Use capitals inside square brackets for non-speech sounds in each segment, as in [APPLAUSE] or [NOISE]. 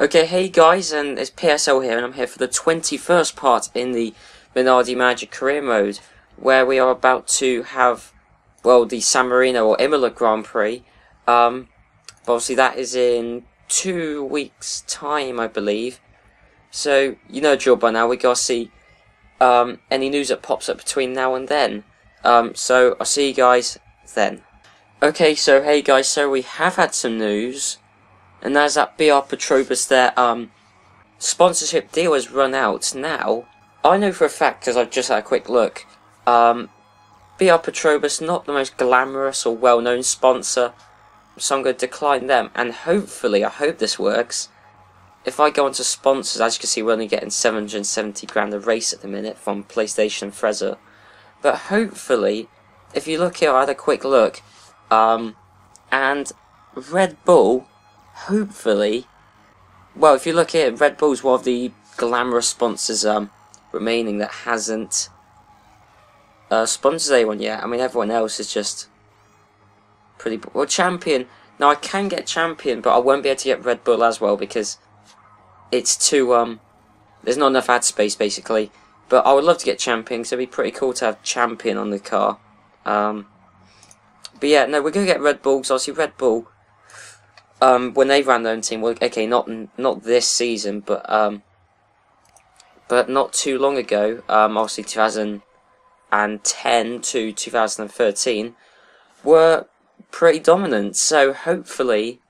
Okay, hey guys, and it's PSL here, and I'm here for the 21st part in the Minardi Magic Career Mode, where we are about to have, well, the San Marino or Imola Grand Prix. Um, obviously that is in two weeks' time, I believe. So, you know drill by now, we gotta see um, any news that pops up between now and then. Um, so, I'll see you guys then. Okay, so hey guys, so we have had some news, and there's that BR Petrobras their um, sponsorship deal has run out now. I know for a fact, because I've just had a quick look, um, BR Petrobras not the most glamorous or well-known sponsor, so I'm going to decline them, and hopefully, I hope this works, if I go onto sponsors, as you can see, we're only getting 770 grand a race at the minute from PlayStation and Frezza. But hopefully, if you look here, I had a quick look, um, and Red Bull, hopefully, well, if you look here, Red Bull's one of the glamorous sponsors um, remaining that hasn't uh, sponsored anyone yet. I mean, everyone else is just pretty... Well, Champion, now I can get Champion, but I won't be able to get Red Bull as well because it's too, um, there's not enough ad space, basically. But I would love to get Champion, because it'd be pretty cool to have Champion on the car. Um, but yeah, no, we're going to get Red Bull, because obviously Red Bull, um, when they ran their own team, well, okay, not not this season, but, um, but not too long ago, um, obviously 2010 to 2013, were pretty dominant, so hopefully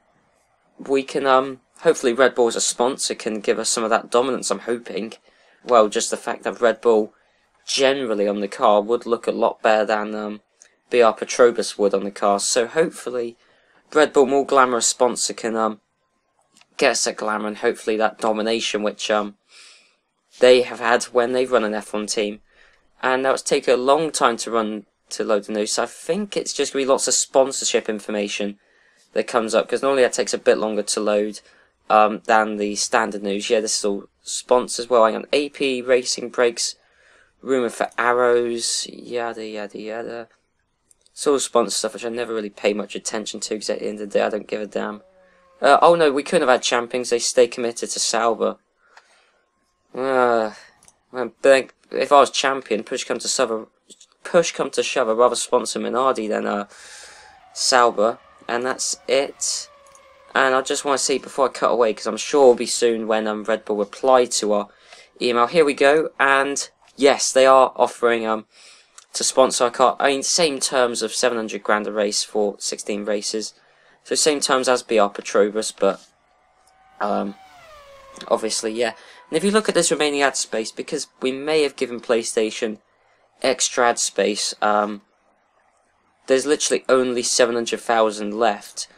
we can, um, hopefully Red Bull as a sponsor can give us some of that dominance, I'm hoping. Well, just the fact that Red Bull generally on the car would look a lot better than um, BR Petrobras would on the car. So hopefully Red Bull, more glamorous sponsor, can um, get us that glamour and hopefully that domination which um, they have had when they've run an F1 team. And that was taken a long time to run to load the news. So I think it's just going to be lots of sponsorship information that comes up because normally that takes a bit longer to load um, than the standard news. Yeah, this is all sponsors. Well, hang on. AP Racing Brakes, rumour for arrows, yada yada yada. All sponsor stuff which I never really pay much attention to because at the end of the day I don't give a damn. Uh, oh no, we couldn't have had champions. They stay committed to Sauber. Uh, if I was champion, push come to shove, push come to shove, I'd rather sponsor Minardi than uh, Sauber, and that's it. And I just want to see before I cut away, because I'm sure it'll be soon when um, Red Bull reply to our email. Here we go, and yes, they are offering um to sponsor our car. I mean, same terms of 700 grand a race for 16 races. So same terms as BR Petrobras, but um, obviously, yeah. And if you look at this remaining ad space, because we may have given PlayStation extra ad space, um, there's literally only 700,000 left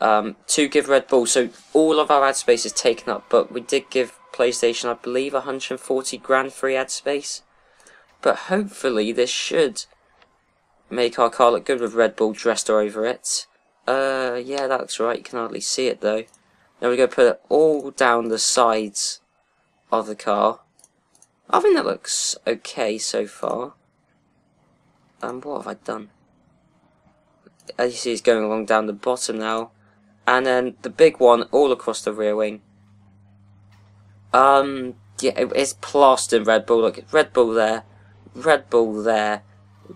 um, to give Red Bull. So all of our ad space is taken up, but we did give PlayStation, I believe, 140 grand free ad space. But hopefully this should make our car look good with Red Bull dressed over it. Uh, yeah, that looks right. You can hardly see it though. Now we're going to put it all down the sides of the car. I think that looks okay so far. Um, what have I done? As you see, it's going along down the bottom now. And then the big one all across the rear wing. Um, yeah, it's plastered Red Bull. Look, Red Bull there, Red Bull there,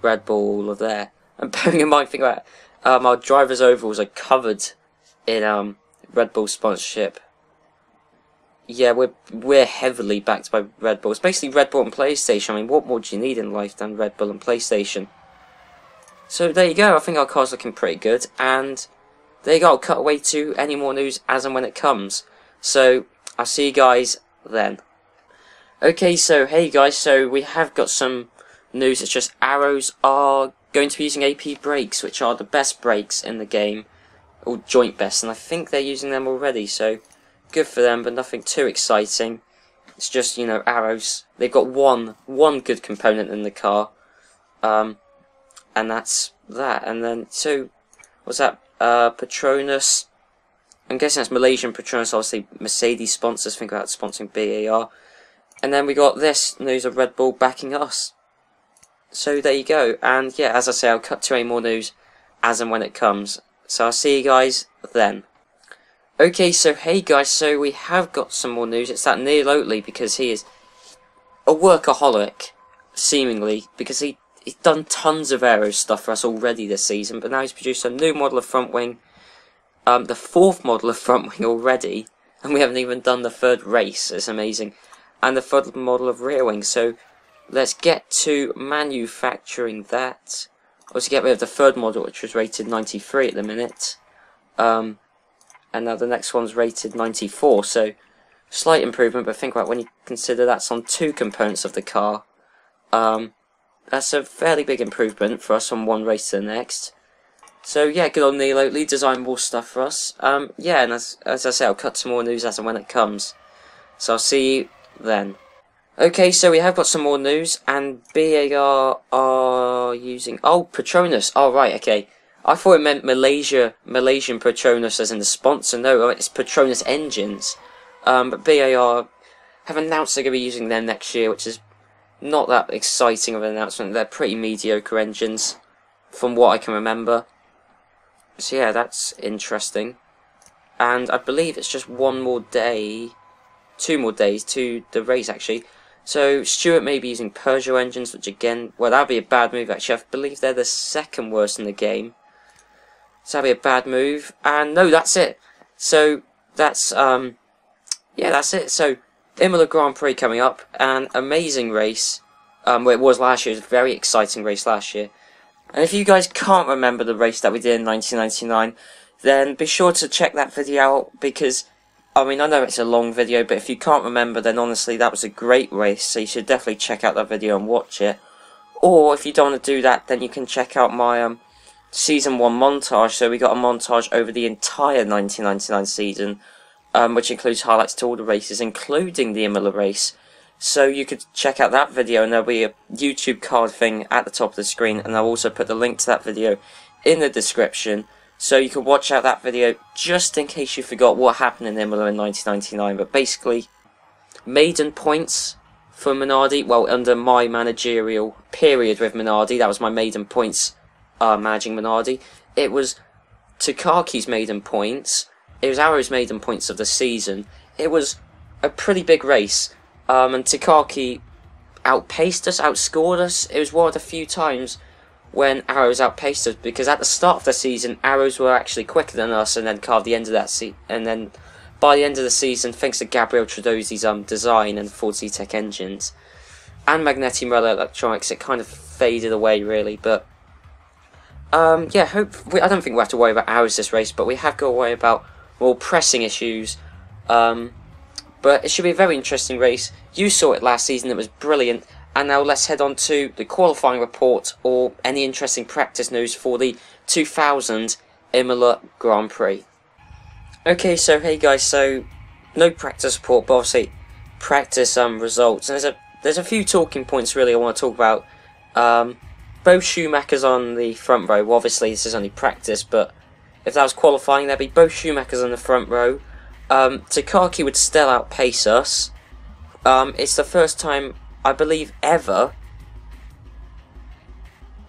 Red Bull there. [LAUGHS] And bearing in mind, think about um, our driver's overalls are covered in um Red Bull sponsorship. Yeah, we're we're heavily backed by Red Bull. It's basically Red Bull and PlayStation. I mean, what more do you need in life than Red Bull and PlayStation? So there you go. I think our car's looking pretty good, and there you go, I'll cut away to any more news as and when it comes. So, I'll see you guys then. Okay, so, hey guys, so we have got some news. It's just Arrows are going to be using AP brakes, which are the best brakes in the game. Or joint best, and I think they're using them already, so good for them, but nothing too exciting. It's just, you know, Arrows. They've got one, one good component in the car. Um, and that's that. And then, so, what's that? Uh, Petronas. I'm guessing that's Malaysian Petronas. Obviously, Mercedes sponsors. Think about sponsoring BAR. And then we got this news of Red Bull backing us. So there you go. And yeah, as I say, I'll cut to any more news as and when it comes. So I'll see you guys then. Okay, so hey guys, so we have got some more news. It's that Neil Oatley because he is a workaholic, seemingly, because he he's done tons of aero stuff for us already this season, but now he's produced a new model of front wing, um, the fourth model of front wing already, and we haven't even done the third race. It's amazing, and the third model of rear wing. So let's get to manufacturing that. Also get rid of the third model, which was rated 93 at the minute. Um, and now the next one's rated 94, so slight improvement, but think about when you consider that's on two components of the car. Um, that's a fairly big improvement for us from one race to the next. So yeah, good on Neil Oatley, design more stuff for us. Um, yeah, and as, as I say, I'll cut some more news as and when it comes. So I'll see you then. Okay, so we have got some more news, and BAR are using... Oh, Petronas. Oh, right, okay. I thought it meant Malaysia, Malaysian Petronas as in the sponsor. No, it's Petronas Engines. Um, but BAR have announced they're going to be using them next year, which is not that exciting of an announcement. They're pretty mediocre engines, from what I can remember. So yeah, that's interesting. And I believe it's just one more day, two more days to the race actually. So Stewart may be using Peugeot engines, which again, well that'd be a bad move actually. I believe they're the second worst in the game. So that'd be a bad move. And no, that's it. So that's um, yeah, that's it. So Imola Grand Prix coming up, an amazing race. Um, well, it was last year. It was a very exciting race last year. And if you guys can't remember the race that we did in 1999, then be sure to check that video out because I mean, I know it's a long video, but if you can't remember, then honestly, that was a great race, so you should definitely check out that video and watch it. Or, if you don't want to do that, then you can check out my um, Season 1 montage. So we got a montage over the entire 1999 season, um, which includes highlights to all the races, including the Imola race. So you could check out that video, and there'll be a YouTube card thing at the top of the screen, and I'll also put the link to that video in the description. So you can watch out that video just in case you forgot what happened in Imola in 1999. But basically, maiden points for Minardi. Well, under my managerial period with Minardi, that was my maiden points uh, managing Minardi. It was Takaki's maiden points. It was Arrow's maiden points of the season. It was a pretty big race. Um, and Takaki outpaced us, outscored us. It was one of the few times when Arrows outpaced us because at the start of the season, Arrows were actually quicker than us, and then carved the end of that season. And then by the end of the season, thanks to Gabriel Tredozi's um design and Ford Zetec engines and Magneti Marelli Electronics, it kind of faded away really. But um, yeah, hope we, I don't think we have to worry about Arrows this race, but we have got to worry about more pressing issues. Um, but it should be a very interesting race. You saw it last season; it was brilliant. And now let's head on to the qualifying report or any interesting practice news for the 2000 Imola Grand Prix. Okay, so hey guys, so no practice report, but obviously practice um results. And there's a there's a few talking points really I want to talk about. Um, both Schumachers on the front row. Well, obviously this is only practice, but if that was qualifying, there'd be both Schumachers on the front row. Um, Takaki would still outpace us. Um, it's the first time I believe, ever.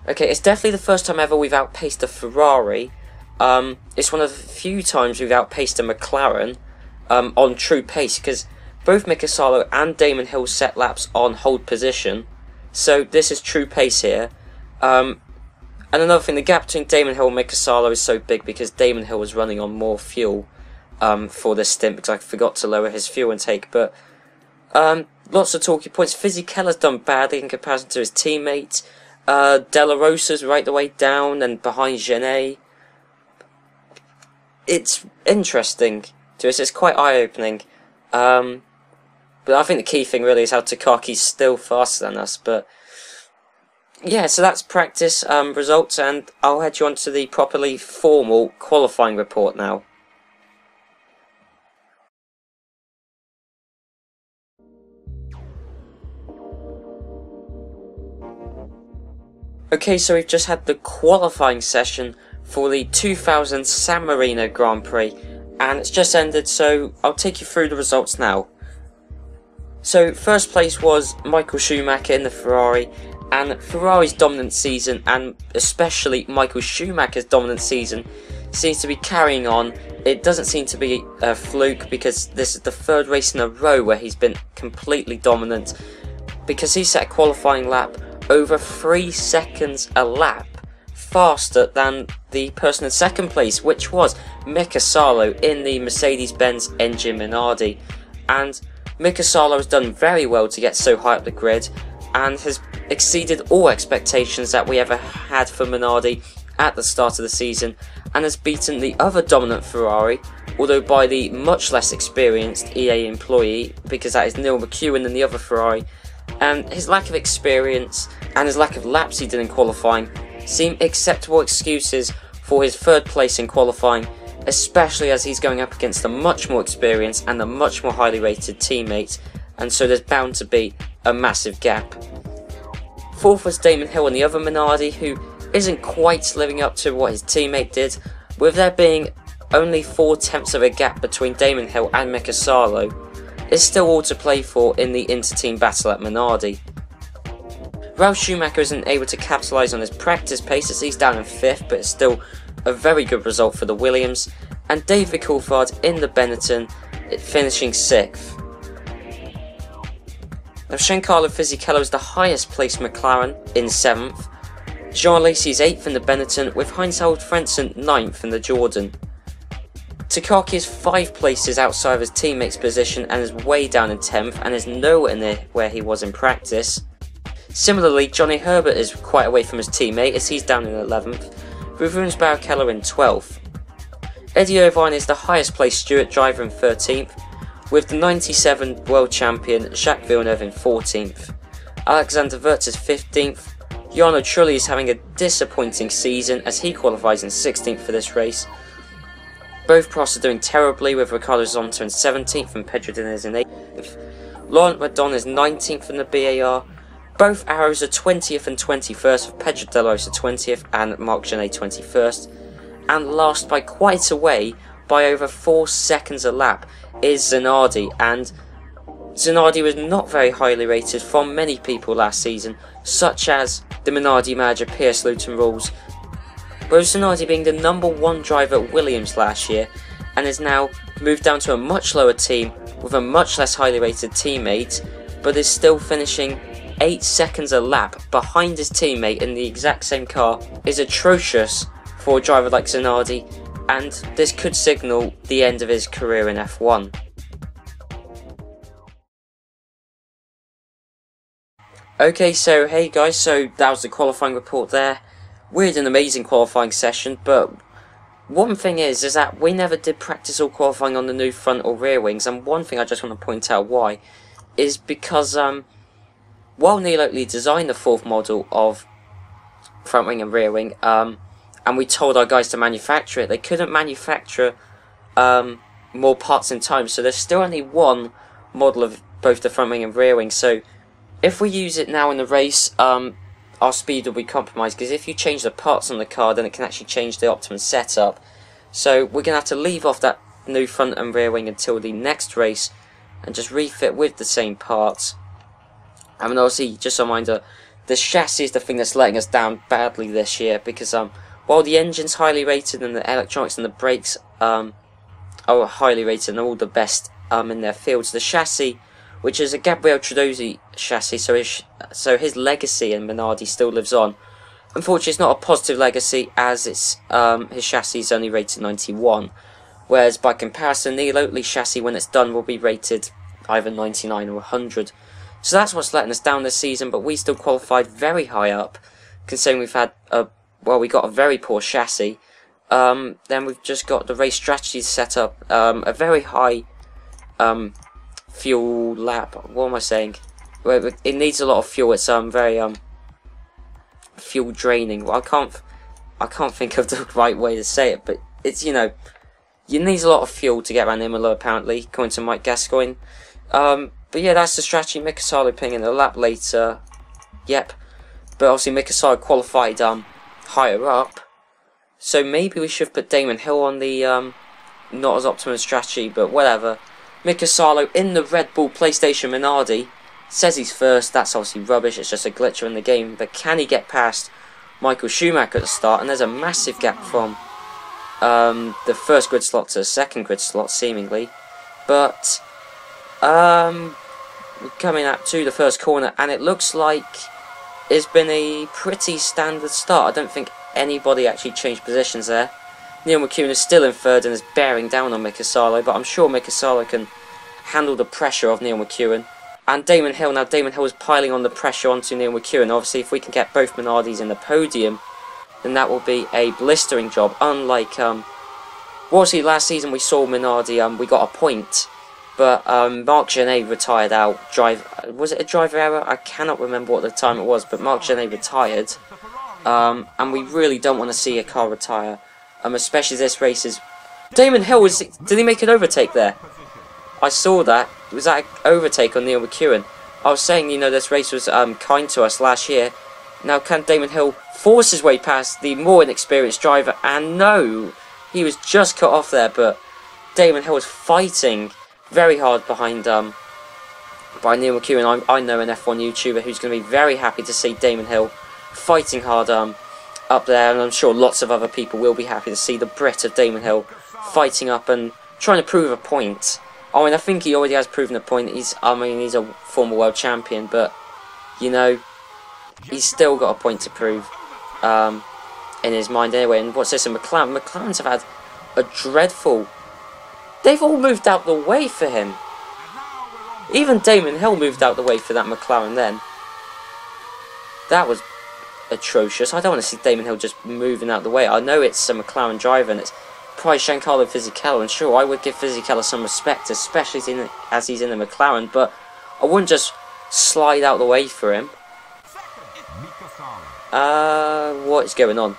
Okay, it's definitely the first time ever we've outpaced a Ferrari. Um, it's one of the few times we've outpaced a McLaren um, on true pace, because both Mika Salo and Damon Hill set laps on hold position. So this is true pace here. Um, and another thing, the gap between Damon Hill and Mika Salo is so big because Damon Hill was running on more fuel um, for this stint because I forgot to lower his fuel intake. But um, lots of talking points. Fisichella's done badly in comparison to his teammate. Uh, De La Rosa's right the way down and behind Gené. It's interesting to us. It's quite eye-opening. Um, but I think the key thing really is how Takaki's still faster than us. But yeah, so that's practice um, results, and I'll head you on to the properly formal qualifying report now. Okay, so we've just had the qualifying session for the 2000 San Marino Grand Prix, and it's just ended, so I'll take you through the results now. So, first place was Michael Schumacher in the Ferrari, and Ferrari's dominant season, and especially Michael Schumacher's dominant season, seems to be carrying on. It doesn't seem to be a fluke because this is the third race in a row where he's been completely dominant because he set a qualifying lap over 3 seconds a lap faster than the person in second place, which was Mika Salo in the Mercedes-Benz engine Minardi. And Mika Salo has done very well to get so high up the grid and has exceeded all expectations that we ever had for Minardi at the start of the season and has beaten the other dominant Ferrari, although by the much less experienced EA employee, because that is Neil McEwen and the other Ferrari, and his lack of experience and his lack of laps he did in qualifying seem acceptable excuses for his third place in qualifying, especially as he's going up against a much more experienced and a much more highly rated teammate, and so there's bound to be a massive gap. Fourth was Damon Hill and the other Minardi, who isn't quite living up to what his teammate did, with there being only four tenths of a gap between Damon Hill and Mika Salo. It's still all to play for in the inter-team battle at Minardi. Ralf Schumacher isn't able to capitalise on his practice pace as he's down in 5th, but it's still a very good result for the Williams. And David Coulthard in the Benetton, finishing 6th. Now Giancarlo Fisichella is the highest placed McLaren in 7th. Jean Alesi is 8th in the Benetton, with Heinz Harald Frentzen 9th in the Jordan. Takaki is 5 places outside of his teammate's position and is way down in 10th and is nowhere near where he was in practice. Similarly, Johnny Herbert is quite away from his teammate as he's down in 11th, with Rubens Barrichello in 12th. Eddie Irvine is the highest placed Stewart driver in 13th, with the 97 world champion Jacques Villeneuve in 14th. Alexander Wurz is 15th. Jarno Trulli is having a disappointing season as he qualifies in 16th for this race. Both pros are doing terribly with Ricardo Zonta in 17th and Pedro Diniz in 8th. Laurent Redon is 19th in the BAR both arrows are 20th and 21st, with Pedro De Rosa 20th and Marc Gené 21st. And last by quite a way, by over 4 seconds a lap, is Zanardi. And Zanardi was not very highly rated from many people last season, such as the Minardi manager Pierce Luton rules. Whereas Zanardi being the number one driver at Williams last year, and has now moved down to a much lower team with a much less highly rated teammate, but is still finishing 8 seconds a lap behind his teammate in the exact same car is atrocious for a driver like Zanardi, and this could signal the end of his career in F1. Okay, so hey guys, so that was the qualifying report there. We had an amazing qualifying session, but one thing is, is that we never did practice all qualifying on the new front or rear wings, and one thing I just want to point out why is because um, while Neil Oatley designed the fourth model of front wing and rear wing, um, and we told our guys to manufacture it, they couldn't manufacture um, more parts in time, so there's still only one model of both the front wing and rear wing. So if we use it now in the race, um, our speed will be compromised because if you change the parts on the car, then it can actually change the optimum setup. So we're going to have to leave off that new front and rear wing until the next race and just refit with the same parts. I mean, obviously, just a reminder, the chassis is the thing that's letting us down badly this year because um, while the engine's highly rated and the electronics and the brakes um, are highly rated and all the best um, in their fields, the chassis, which is a Gabriel Tredozi chassis, so his, so his legacy in Minardi still lives on. Unfortunately, it's not a positive legacy as it's um, his chassis is only rated 91, whereas by comparison, the Oatley's chassis, when it's done, will be rated either 99 or 100. So that's what's letting us down this season, but we still qualified very high up, considering we've had a, well, we got a very poor chassis. Um, then we've just got the race strategy set up, um, a very high um, fuel lap. What am I saying? It needs a lot of fuel. It's um very um fuel draining. I can't I can't think of the [LAUGHS] right way to say it, but it's you know you need a lot of fuel to get around Imola apparently, according to Mike Gascoyne. Um, but yeah, that's the strategy. Mika Salo ping in a lap later. Yep. But obviously Mika Salo qualified um, higher up. So maybe we should put Damon Hill on the um, not as optimum strategy, but whatever. Mika Salo in the Red Bull PlayStation Minardi. Says he's first. That's obviously rubbish. It's just a glitcher in the game. But can he get past Michael Schumacher at the start? And there's a massive gap from um, the first grid slot to the second grid slot, seemingly. But um, coming up to the first corner, and it looks like it's been a pretty standard start. I don't think anybody actually changed positions there. Neil McEwen is still in third and is bearing down on Mika Salo, but I'm sure Mika Salo can handle the pressure of Neil McEwen. And Damon Hill, now Damon Hill is piling on the pressure onto Neil McEwen. Obviously, if we can get both Minardis in the podium, then that will be a blistering job. Unlike, um, see, last season we saw Minardi, um, we got a point, but um, Marc Gené retired out. Drive was it a driver error? I cannot remember what the time it was, but Marc Gené retired, um, and we really don't want to see a car retire, um, especially this race is. Damon Hill was did he make an overtake there? I saw that. Was that overtake on Neil McEwen? I was saying, you know, this race was um, kind to us last year. Now, can Damon Hill force his way past the more inexperienced driver? And no, he was just cut off there, but Damon Hill was fighting very hard behind um, by Neil McEwen. I, I know an F1 YouTuber who's going to be very happy to see Damon Hill fighting hard um, up there, and I'm sure lots of other people will be happy to see the Brit of Damon Hill fighting up and trying to prove a point. I mean, I think he already has proven a point. He's, I mean, he's a former world champion, but you know, he's still got a point to prove um, in his mind anyway. And what's this? And McLaren, McLaren's have had a dreadful. They've all moved out the way for him. Even Damon Hill moved out the way for that McLaren then. That was atrocious. I don't want to see Damon Hill just moving out the way. I know it's a McLaren driver and it's probably Giancarlo Fisichella, and sure, I would give Fisichella some respect, especially as, he's in the McLaren, but I wouldn't just slide out the way for him. Uh, what is going on?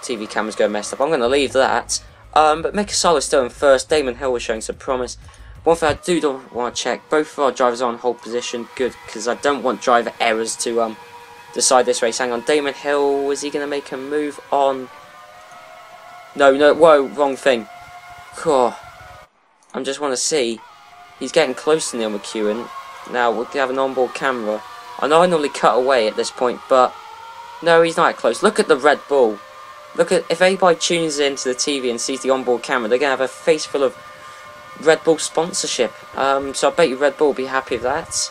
TV camera's going messed up. I'm going to leave that. Um, but Mika Salo's still in first. Damon Hill was showing some promise. One thing I do don't want to check, both of our drivers are on hold position. Good, because I don't want driver errors to um decide this race. Hang on, Damon Hill, is he going to make a move on? No, no, whoa, wrong thing. Cool. I just want to see. He's getting close to Neil McEwen. Now, we have an onboard camera. I know I normally cut away at this point, but... No, he's not close. Look at the Red Bull. Look at... If anybody tunes into the TV and sees the onboard camera, they're going to have a face full of Red Bull sponsorship. Um, so I bet you Red Bull will be happy with that.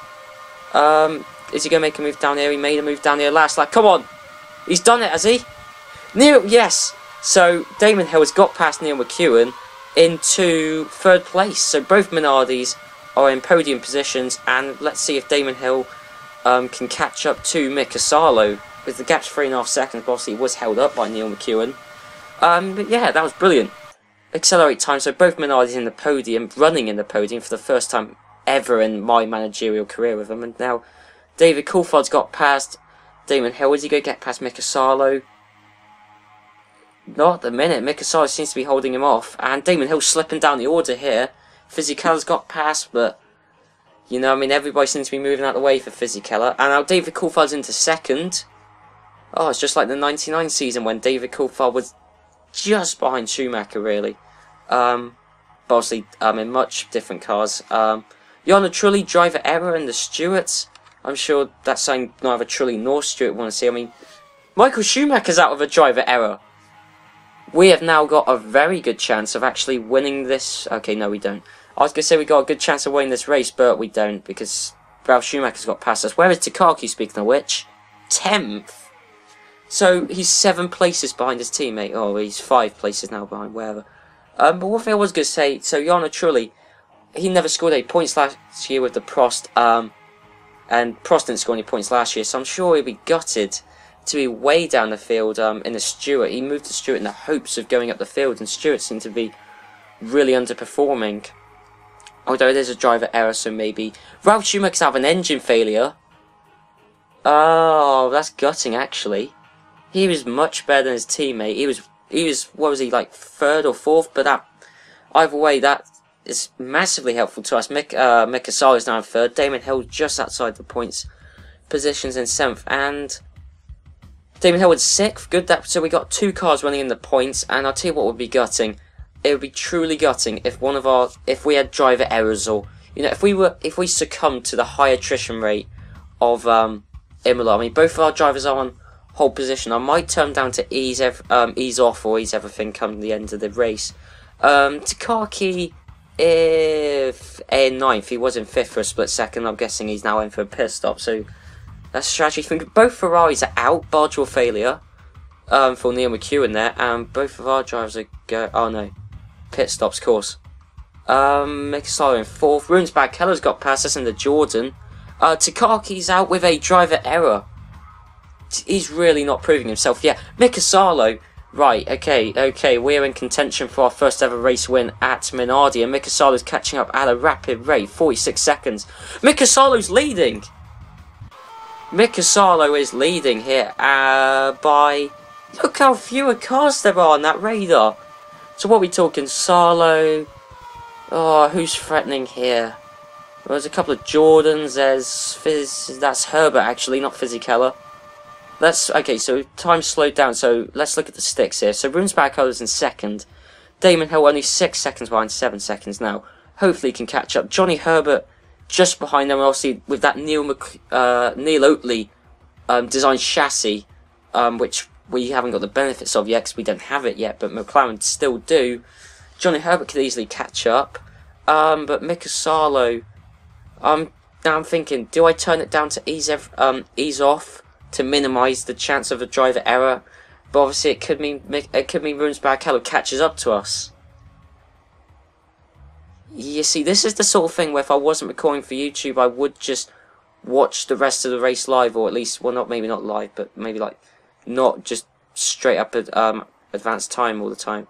Um, is he going to make a move down here? He made a move down here last. Like, come on! He's done it, has he? Neil, yes! So Damon Hill has got past Neil McEwen into third place. So both Minardis are in podium positions, and let's see if Damon Hill um, can catch up to Mika Salo. With the gap's three and a half seconds, obviously was held up by Neil McEwen. Um, but yeah, that was brilliant. Accelerate time, so both Minardis in the podium, running in the podium for the first time ever in my managerial career with them. And now David Coulthard's got past Damon Hill. Is he going to get past Mika Salo? Not the minute. Mika Salo seems to be holding him off. And Damon Hill slipping down the order here. Fisichella's got past, but... You know, I mean, everybody seems to be moving out of the way for Fisichella. And now David Coulthard's into second. Oh, it's just like the 99 season when David Coulthard was just behind Schumacher, really. Um, but obviously, um, in much different cars. Um, Trulli, driver error, and the Stewarts. I'm sure that's something neither Trulli nor Stewart want to see. I mean, Michael Schumacher's out of a driver error we have now got a very good chance of actually winning this. Okay, no, we don't. I was going to say we got a good chance of winning this race, but we don't because Ralf Schumacher's got past us. Where is Takaki, speaking of which? 10th. So he's seven places behind his teammate. Oh, he's five places now behind, wherever. Um, but one thing I was going to say, so Jarno Trulli, he never scored any points last year with the Prost, um, and Prost didn't score any points last year, so I'm sure he'll be gutted to be way down the field um, in the Stewart. He moved to Stewart in the hopes of going up the field, and Stewart seemed to be really underperforming. Although there's a driver error, so maybe. Ralf Schumacher's have an engine failure. Oh, that's gutting, actually. He was much better than his teammate. He was, he was, what was he, like, third or fourth? But that, either way, that is massively helpful to us. Mick, uh, Salo is now in third. Damon Hill just outside the points positions in seventh. And Damon Hill was sixth. Good that so we got two cars running in the points, and I'll tell you what would be gutting. It would be truly gutting if one of our if we had driver errors or you know if we were if we succumbed to the high attrition rate of um, Imola. I mean both of our drivers are on hold position. I might turn down to ease ev um, ease off or ease everything come the end of the race. Um, Takaki, if in ninth, he was in fifth for a split second. I'm guessing he's now in for a pit stop. So that's a strategy. Think both Ferraris are out, barge or failure um, for Neil McEwen there, and both of our drivers are go. Oh no, pit stops course. Um, Mika in fourth. Rubens Barrichello's got past us in the Jordan. Uh, Takaki's out with a driver error. He's really not proving himself yet. Mika Salo, right, okay, okay, we're in contention for our first ever race win at Minardi, and Mika Salo's catching up at a rapid rate, 46 seconds. Mika Salo's leading! Mika Salo is leading here uh, by... Look how fewer cars there are on that radar. So what are we talking? Salo... Oh, who's threatening here? Well, there's a couple of Jordans. There's Fizz. That's Herbert actually, not Fisichella. Let's okay. So time slowed down. So let's look at the sticks here. So Rubens Barrichello is in second. Damon Hill only six seconds behind, seven seconds now. Hopefully he can catch up. Johnny Herbert just behind them. Obviously with that Neil Mc, uh, Neil Oatley um, designed chassis, um, which we haven't got the benefits of yet because we don't have it yet, but McLaren still do. Johnny Herbert could easily catch up. Um, but Mika Salo um, now I'm thinking, do I turn it down to ease um, ease off to minimise the chance of a driver error? But obviously, it could mean it could mean Rubens Barrichello catches up to us. You see, this is the sort of thing where if I wasn't recording for YouTube, I would just watch the rest of the race live, or at least, well, not maybe not live, but maybe like not just straight up at um, advanced time all the time.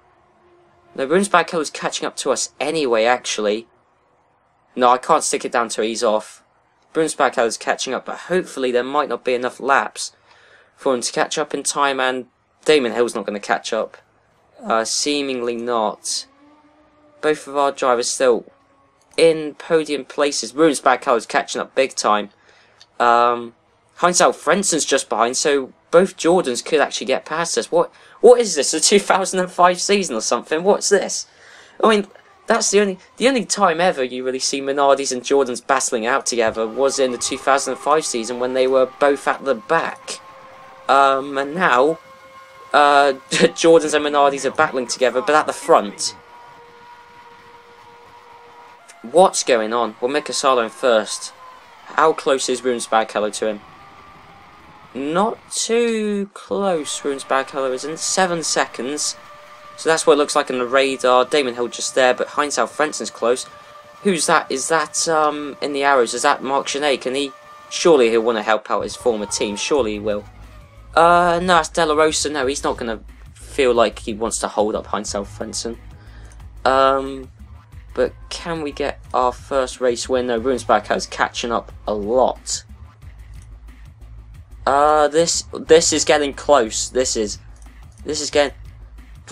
Now, No, Rubens Barrichello is catching up to us anyway, actually. No, I can't stick it down to ease off. Rubens Barrichello is catching up, but hopefully there might not be enough laps for him to catch up in time, and Damon Hill's not going to catch up. Uh, seemingly not. Both of our drivers still in podium places. Rubens Barrichello is catching up big time. Um, Heinz Frentzen's just behind, so both Jordans could actually get past us. What? What is this? A 2005 season or something? What's this? I mean, that's the only the only time ever you really see Minardi's and Jordan's battling out together was in the 2005 season when they were both at the back. Um, and now, uh, [LAUGHS] Jordan's and Minardi's are battling together, but at the front. What's going on? Well, Mika Salo in first. How close is Rubens Barrichello to him? Not too close, Rubens Barrichello is in. Seven seconds. So that's what it looks like on the radar. Damon Hill just there, but Heinz Frentzen's close. Who's that? Is that um, in the arrows? Is that Marc Gené? Can he? Surely he'll want to help out his former team. Surely he will. Uh, no, it's De La Rosa. No, he's not going to feel like he wants to hold up Heinz Frentzen. Um, but can we get our first race win? No, Rubens Barrichello has catching up a lot. Uh, this this is getting close. This is this is getting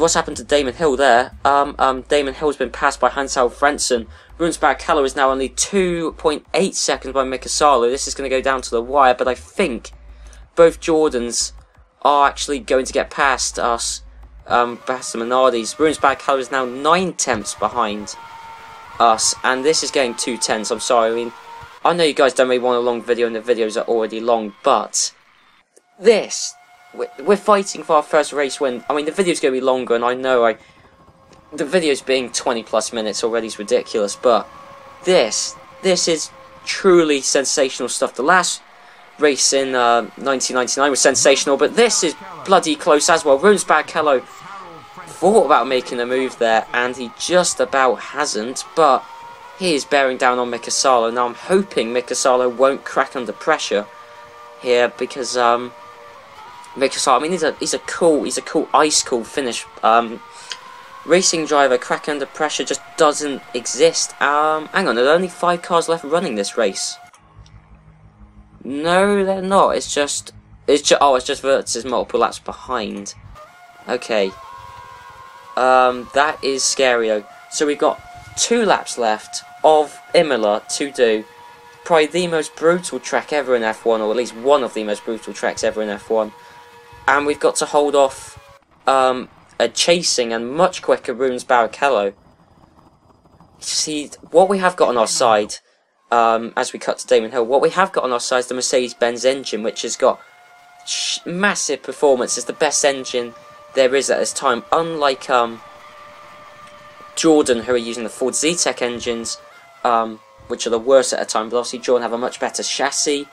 what's happened to Damon Hill there? Um, um, Damon Hill's been passed by Hansel Frentzen. Rubens Barrichello is now only 2.8 seconds by Mika Salo. This is going to go down to the wire, but I think both Jordans are actually going to get past us, um, past the Minardis. Rubens Barrichello is now 9 tenths behind us, and this is getting too tense. I'm sorry. I mean, I know you guys don't really want a long video, and the videos are already long, but this we're fighting for our first race win. I mean, the video's going to be longer, and I know I... The video's being 20 plus minutes already is ridiculous, but this, this is truly sensational stuff. The last race in uh, 1999 was sensational, but this is bloody close as well. Rubens Barrichello thought about making a move there, and he just about hasn't, but he is bearing down on Mika Salo. Now, I'm hoping Mika Salo won't crack under pressure here, because... um Victor I mean, he's a he's a cool he's a cool ice cool finish. Um, racing driver crack under pressure just doesn't exist. Um, hang on, there's only five cars left running this race. No, they're not. It's just it's just oh, it's just Virtus multiple laps behind. Okay. Um, that is scary. So we've got two laps left of Imola to do. Probably the most brutal track ever in F1, or at least one of the most brutal tracks ever in F1 and we've got to hold off um, a chasing and much quicker Rubens Barrichello. See, what we have got on our side, um, as we cut to Damon Hill, what we have got on our side is the Mercedes-Benz engine, which has got massive performance. It's the best engine there is at this time. Unlike um, Jordan, who are using the Ford Zetec engines, um, which are the worst at a time, but obviously Jordan have a much better chassis.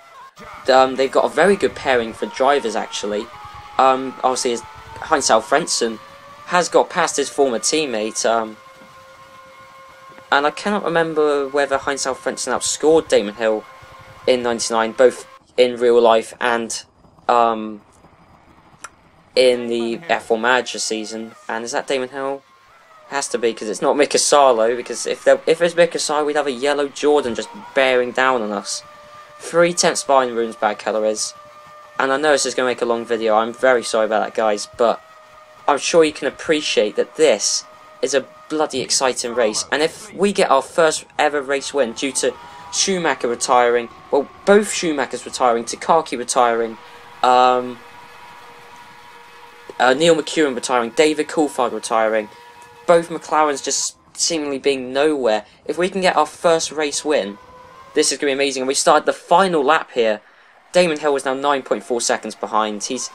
Um, they've got a very good pairing for drivers, actually. Um, obviously, Heinz Harald Frentzen has got past his former teammate, um, and I cannot remember whether Heinz Harald Frentzen outscored Damon Hill in 99, both in real life and um, in the F1 Manager season. And is that Damon Hill? Has to be because it's not Mika Salo. Because if there, if it's Mika Salo, we'd have a yellow Jordan just bearing down on us. Three tenths behind Rubens Barrichello is. And I know this is going to make a long video. I'm very sorry about that, guys. But I'm sure you can appreciate that this is a bloody exciting race. And if we get our first ever race win due to Schumacher retiring, well, both Schumachers retiring, Takaki retiring, um, uh, Neil McEwen retiring, David Coulthard retiring, both McLarens just seemingly being nowhere. If we can get our first race win, this is going to be amazing. And we started the final lap here. Damon Hill is now 9.4 seconds behind. He's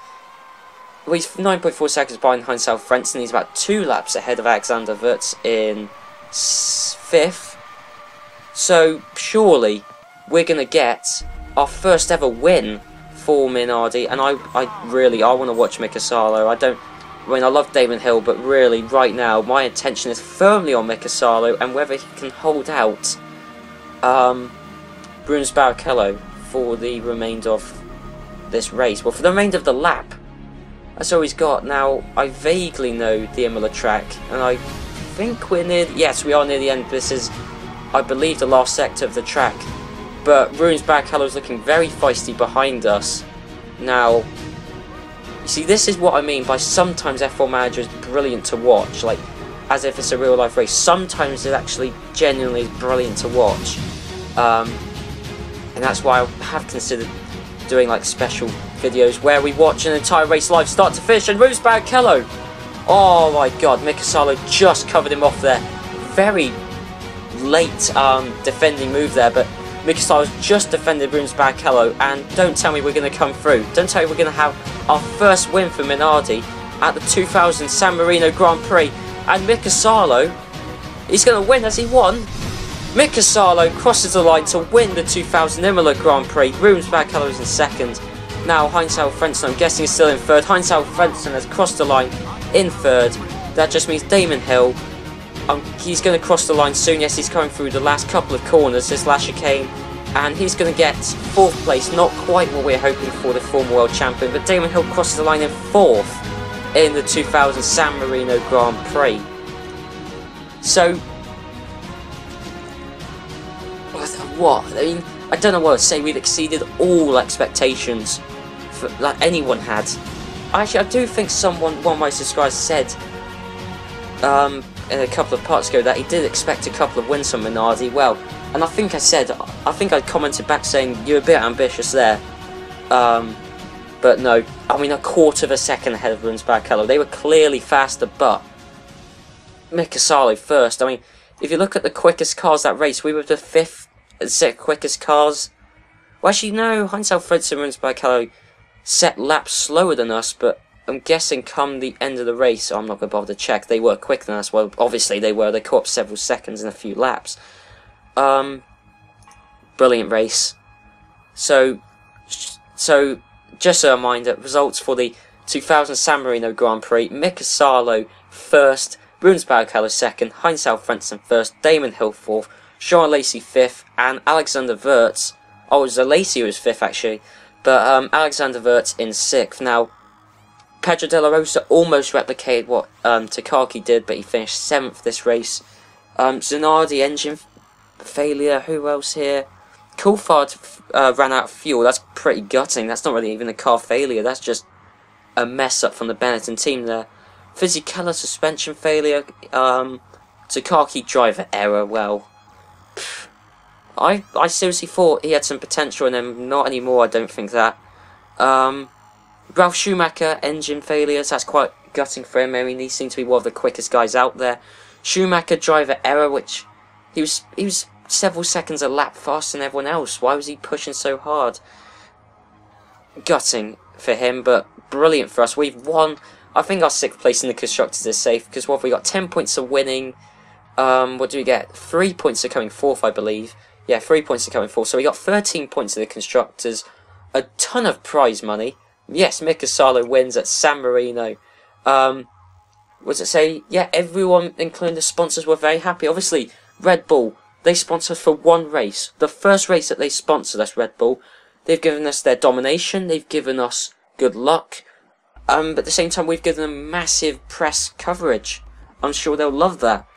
well, he's 9.4 seconds behind Heinz Harald Frentzen. He's about two laps ahead of Alexander Wurz in fifth. So surely we're going to get our first ever win for Minardi, and I, I really, I want to watch Mika Salo. I don't, I mean, I love Damon Hill, but really, right now, my attention is firmly on Mika Salo and whether he can hold out um, Rubens Barrichello for the remainder of this race. Well, for the remainder of the lap, that's all he's got. Now, I vaguely know the Imola track, and I think we're near, yes, we are near the end. This is, I believe, the last sector of the track. But Rubens is looking very feisty behind us. Now, you see, this is what I mean by sometimes F4 Manager is brilliant to watch, like, as if it's a real life race. Sometimes it actually genuinely brilliant to watch. Um, and that's why I have considered doing, like, special videos where we watch an entire race live start to finish. And Rubens Barrichello, oh my god, Mika Salo just covered him off there. Very late um, defending move there, but Mika just defended Rubens Barrichello, and don't tell me we're going to come through. Don't tell me we're going to have our first win for Minardi at the 2000 San Marino Grand Prix. And Mika Salo, he's going to win as he won. Mika Salo crosses the line to win the 2000 Imola Grand Prix. Rubens Barrichello is in second. Now Heinz Harald Frentzen, I'm guessing, is still in third. Heinz Harald Frentzen has crossed the line in third. That just means Damon Hill um, he's going to cross the line soon. Yes, he's coming through the last couple of corners, this last chicane. And he's going to get fourth place. Not quite what we're hoping for the former world champion. But Damon Hill crosses the line in fourth in the 2000 San Marino Grand Prix. So, what? I mean, I don't know what to say. We've exceeded all expectations for, like anyone had. Actually, I do think someone, one of my subscribers said um, in a couple of parts ago that he did expect a couple of wins from Minardi. Well, and I think I said, I think I commented back saying you're a bit ambitious there. Um, but no, I mean a quarter of a second ahead of Rubens Barrichello. They were clearly faster, but Mika Salo first. I mean, if you look at the quickest cars that race, we were the fifth, sixth quickest cars. Well, actually, no, Heinz Harald Frentzen and by Barrichello set laps slower than us, but I'm guessing come the end of the race, I'm not going to bother to check, they were quicker than us. Well, obviously they were. They caught up several seconds in a few laps. Um, brilliant race. So, so just a reminder, results for the 2000 San Marino Grand Prix. Mika Salo first, Barrichello second, Heinz Harald Frentzen first, Damon Hill fourth, Jean Alesi fifth, and Alexander Wurz. Oh, it was fifth actually, but um, Alexander Wurz in sixth. Now, Pedro De La Rosa almost replicated what um, Takaki did, but he finished 7th this race. Um, Zanardi engine failure, who else here? Coulthard uh, ran out of fuel, that's pretty gutting, that's not really even a car failure, that's just a mess up from the Benetton team there. Fisichella suspension failure, um, Takaki driver error, well, I I seriously thought he had some potential and then not anymore, I don't think that. Um, Ralf Schumacher, engine failures, that's quite gutting for him. I mean, he seemed to be one of the quickest guys out there. Schumacher driver error, which he was he was several seconds a lap faster than everyone else. Why was he pushing so hard? Gutting. for him, but brilliant for us. We've won. I think our sixth place in the constructors is safe because what have we got? Ten points of winning. Um, what do we get? Three points of coming fourth, I believe. Yeah, three points of coming fourth. So we got 13 points of the constructors. A ton of prize money. Yes, Mika Salo wins at San Marino. Um, was it say? Yeah, everyone, including the sponsors, were very happy. Obviously, Red Bull, they sponsored for one race. The first race that they sponsored us, Red Bull, they've given us their domination. They've given us good luck. Um, but at the same time, we've given them massive press coverage. I'm sure they'll love that.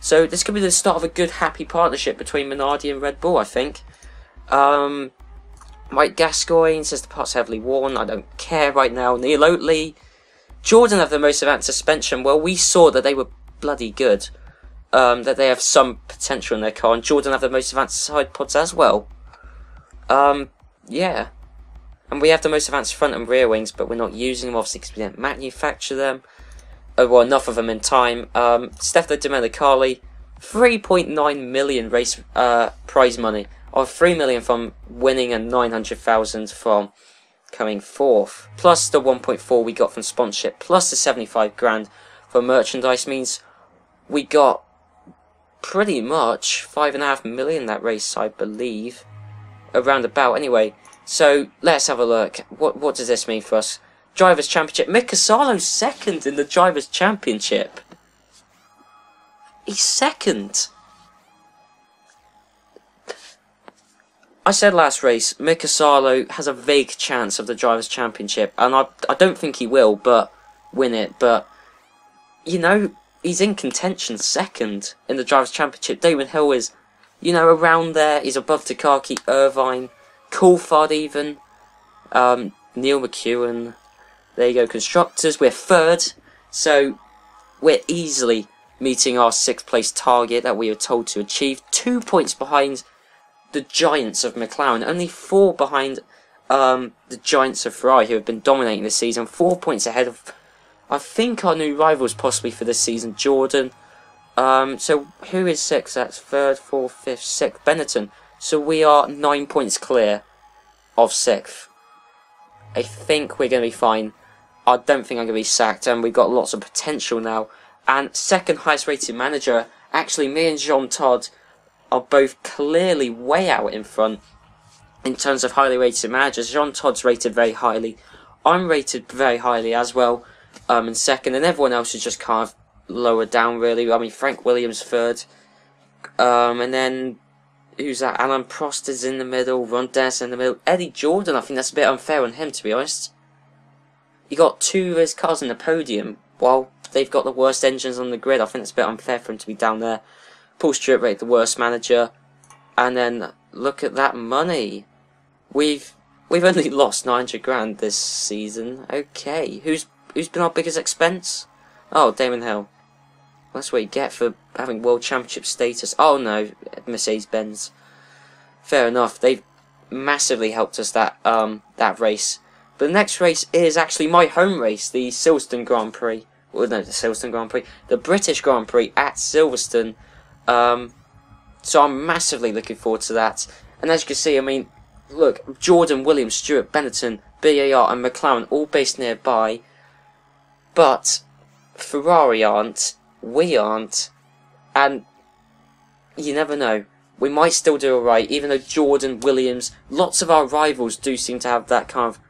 So this could be the start of a good, happy partnership between Minardi and Red Bull, I think. Um, Mike Gascoyne says the part's heavily worn. I don't care right now. Neil Oatley. Jordan have the most advanced suspension. Well, we saw that they were bloody good. Um, that they have some potential in their car. And Jordan have the most advanced side pods as well. Um, yeah. And we have the most advanced front and rear wings, but we're not using them, obviously, because we didn't manufacture them. Oh, well, enough of them in time. Um, Stefano Domenicali, 3.9 million race uh, prize money, or 3 million from winning and 900,000 from coming fourth. Plus the 1.4 we got from sponsorship, plus the 75 grand for merchandise means we got pretty much 5.5 million that race, I believe. Around about, anyway. So let's have a look. What what does this mean for us? Drivers' Championship. Mika Salo's second in the Drivers' Championship. He's second. I said last race, Mika Salo has a vague chance of the Drivers' Championship, and I, I don't think he will, but win it. But you know, he's in contention second in the Drivers' Championship. Damon Hill is, you know, around there. He's above Takagi, Irvine, Coulthard even, um, Neil McEwen. There you go, constructors. We're third, so we're easily meeting our sixth place target that we were told to achieve. Two points behind the giants of McLaren, only four behind um, the giants of Ferrari, who have been dominating this season. Four points ahead of, I think, our new rivals possibly for this season, Jordan. Um, so who is sixth? That's third, fourth, fifth, sixth. Benetton. So we are nine points clear of sixth. I think we're going to be fine. I don't think I'm going to be sacked, and we've got lots of potential now. And second highest rated manager, actually, me and Jean Todt are both clearly way out in front in terms of highly rated managers. Jean Todt's rated very highly. I'm rated very highly as well um, in second, and everyone else is just kind of lower down, really. I mean, Frank Williams third. Um, and then who's that? Alain Prost is in the middle, Ron Dennis in the middle. Eddie Jordan, I think that's a bit unfair on him, to be honest. He got two of his cars in the podium, while they've got the worst engines on the grid. I think it's a bit unfair for him to be down there. Paul Stewart rated the worst manager. And then, look at that money. We've we've only [LAUGHS] lost 900 grand this season. Okay, who's who's been our biggest expense? Oh, Damon Hill. That's what you get for having World Championship status. Oh no, Mercedes-Benz. Fair enough. They've massively helped us that um that race. But the next race is actually my home race, the Silverstone Grand Prix. Well, no, the Silverstone Grand Prix, the British Grand Prix at Silverstone. Um, so I'm massively looking forward to that. And as you can see, I mean, look, Jordan, Williams, Stewart, Benetton, BAR, and McLaren all based nearby. But Ferrari aren't, we aren't, and you never know. We might still do alright, even though Jordan, Williams, lots of our rivals do seem to have that kind of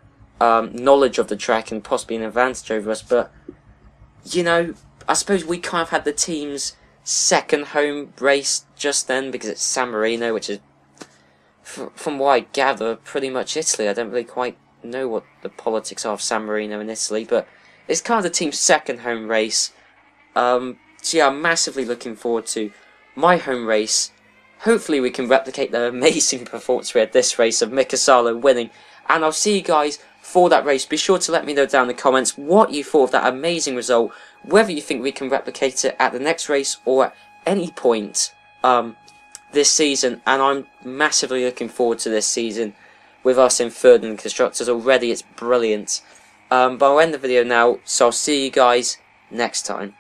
um, knowledge of the track and possibly an advantage over us. But, you know, I suppose we kind of had the team's second home race just then because it's San Marino, which is, from what I gather, pretty much Italy. I don't really quite know what the politics are of San Marino in Italy, but it's kind of the team's second home race. Um, so yeah, I'm massively looking forward to my home race. Hopefully we can replicate the [LAUGHS] amazing performance we had this race of Mika Salo winning. And I'll see you guys for that race. Be sure to let me know down in the comments what you thought of that amazing result. Whether you think we can replicate it at the next race or at any point um, this season. And I'm massively looking forward to this season with us in third in constructors. Already it's brilliant. Um, but I'll end the video now. So I'll see you guys next time.